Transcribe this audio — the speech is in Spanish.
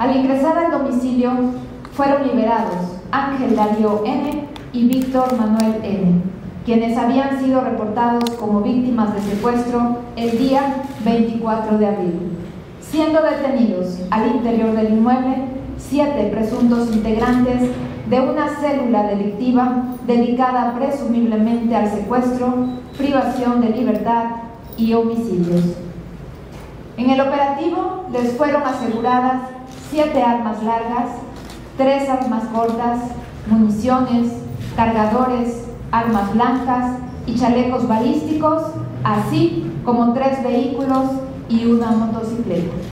Al ingresar al domicilio fueron liberados Ángel Darío N. y Víctor Manuel N., quienes habían sido reportados como víctimas de secuestro el día 24 de abril, siendo detenidos al interior del inmueble siete presuntos integrantes de una célula delictiva dedicada presumiblemente al secuestro, privación de libertad y homicidios. En el operativo les fueron aseguradas siete armas largas, tres armas cortas, municiones, cargadores, armas blancas y chalecos balísticos, así como tres vehículos y una motocicleta.